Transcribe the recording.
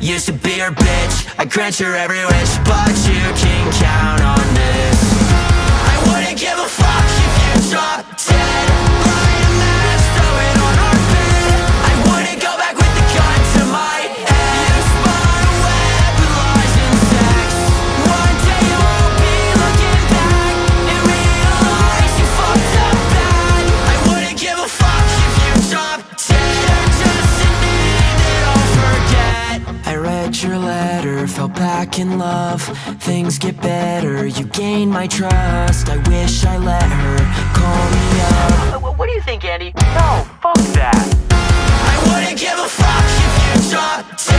Used to be your bitch. I'd grant her every wish But you can count on Your letter, fell back in love Things get better, you gain my trust I wish I let her call me up uh, What, what do you think, Andy? No, fuck that. I wouldn't give a fuck if you